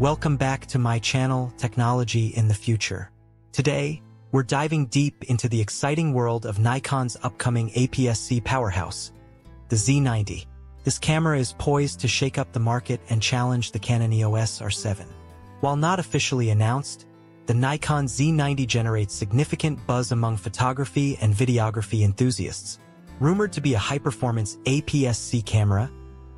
Welcome back to my channel, Technology in the Future. Today, we're diving deep into the exciting world of Nikon's upcoming APS-C powerhouse, the Z90. This camera is poised to shake up the market and challenge the Canon EOS R7. While not officially announced, the Nikon Z90 generates significant buzz among photography and videography enthusiasts. Rumored to be a high-performance APS-C camera,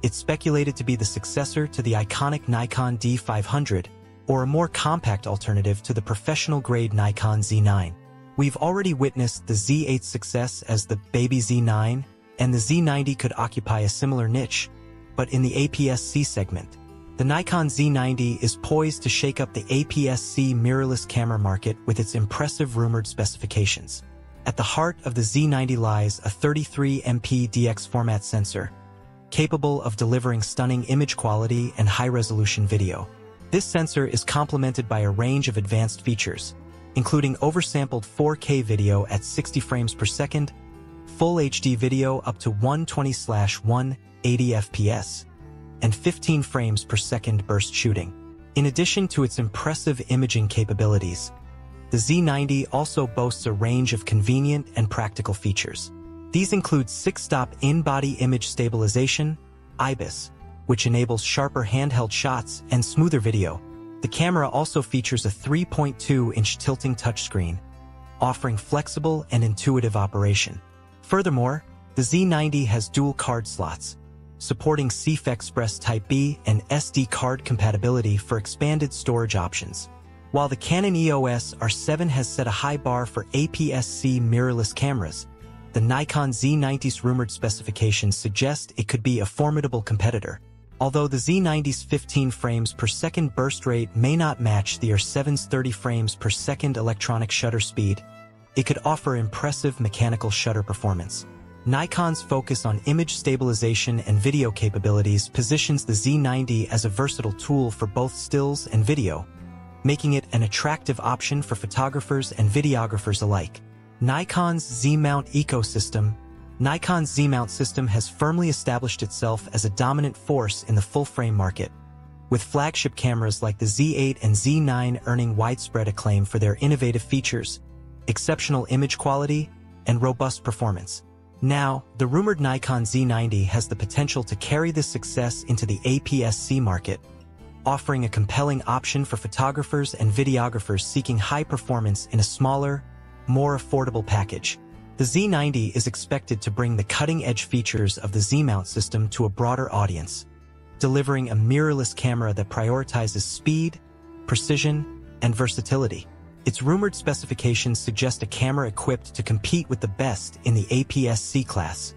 it's speculated to be the successor to the iconic Nikon D500, or a more compact alternative to the professional-grade Nikon Z9. We've already witnessed the Z8's success as the baby Z9, and the Z90 could occupy a similar niche, but in the APS-C segment. The Nikon Z90 is poised to shake up the APS-C mirrorless camera market with its impressive rumored specifications. At the heart of the Z90 lies a 33MP DX format sensor, capable of delivering stunning image quality and high-resolution video. This sensor is complemented by a range of advanced features, including oversampled 4K video at 60 frames per second, full HD video up to 120-180 FPS, and 15 frames per second burst shooting. In addition to its impressive imaging capabilities, the Z90 also boasts a range of convenient and practical features. These include 6-stop in-body image stabilization, IBIS, which enables sharper handheld shots and smoother video. The camera also features a 3.2-inch tilting touchscreen, offering flexible and intuitive operation. Furthermore, the Z90 has dual card slots, supporting CF Express Type B and SD card compatibility for expanded storage options. While the Canon EOS R7 has set a high bar for APS-C mirrorless cameras, the Nikon Z90's rumored specifications suggest it could be a formidable competitor. Although the Z90's 15 frames per second burst rate may not match the R7's 30 frames per second electronic shutter speed, it could offer impressive mechanical shutter performance. Nikon's focus on image stabilization and video capabilities positions the Z90 as a versatile tool for both stills and video, making it an attractive option for photographers and videographers alike. Nikon's Z-mount ecosystem Nikon's Z-mount system has firmly established itself as a dominant force in the full-frame market, with flagship cameras like the Z8 and Z9 earning widespread acclaim for their innovative features, exceptional image quality, and robust performance. Now, the rumored Nikon Z90 has the potential to carry this success into the APS-C market, offering a compelling option for photographers and videographers seeking high performance in a smaller, more affordable package. The Z90 is expected to bring the cutting-edge features of the Z-mount system to a broader audience, delivering a mirrorless camera that prioritizes speed, precision, and versatility. Its rumored specifications suggest a camera equipped to compete with the best in the APS-C class,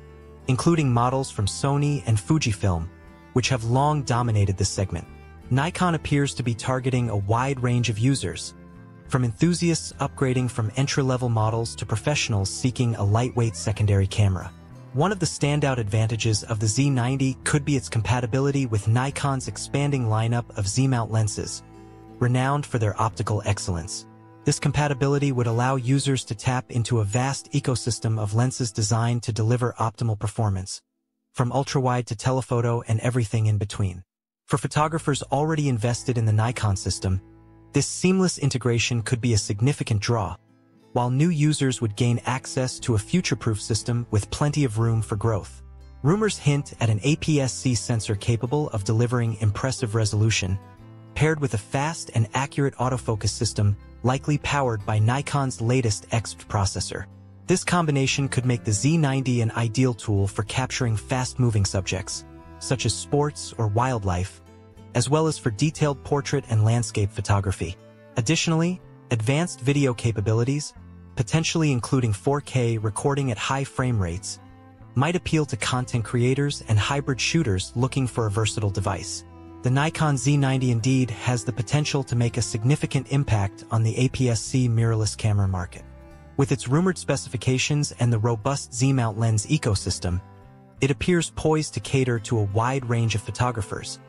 including models from Sony and Fujifilm, which have long dominated this segment. Nikon appears to be targeting a wide range of users, from enthusiasts upgrading from entry-level models to professionals seeking a lightweight secondary camera. One of the standout advantages of the Z90 could be its compatibility with Nikon's expanding lineup of Z-mount lenses, renowned for their optical excellence. This compatibility would allow users to tap into a vast ecosystem of lenses designed to deliver optimal performance, from ultra-wide to telephoto and everything in between. For photographers already invested in the Nikon system, this seamless integration could be a significant draw, while new users would gain access to a future-proof system with plenty of room for growth. Rumors hint at an APS-C sensor capable of delivering impressive resolution, paired with a fast and accurate autofocus system likely powered by Nikon's latest EXPEED processor. This combination could make the Z90 an ideal tool for capturing fast-moving subjects, such as sports or wildlife, as well as for detailed portrait and landscape photography. Additionally, advanced video capabilities, potentially including 4K recording at high frame rates, might appeal to content creators and hybrid shooters looking for a versatile device. The Nikon Z90 indeed has the potential to make a significant impact on the APS-C mirrorless camera market. With its rumored specifications and the robust Z-mount lens ecosystem, it appears poised to cater to a wide range of photographers,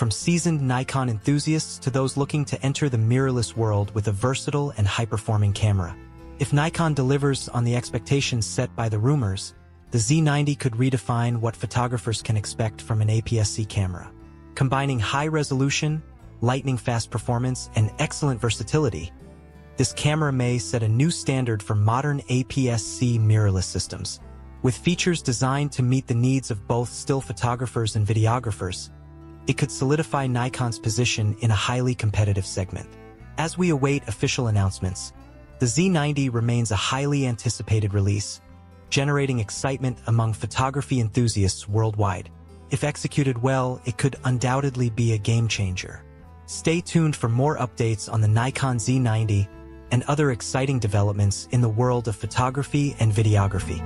from seasoned Nikon enthusiasts to those looking to enter the mirrorless world with a versatile and high-performing camera. If Nikon delivers on the expectations set by the rumors, the Z90 could redefine what photographers can expect from an APS-C camera combining high resolution, lightning-fast performance, and excellent versatility, this camera may set a new standard for modern APS-C mirrorless systems. With features designed to meet the needs of both still photographers and videographers, it could solidify Nikon's position in a highly competitive segment. As we await official announcements, the Z90 remains a highly anticipated release, generating excitement among photography enthusiasts worldwide. If executed well, it could undoubtedly be a game-changer. Stay tuned for more updates on the Nikon Z90 and other exciting developments in the world of photography and videography.